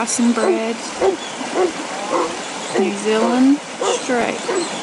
crossing bred New Zealand straight.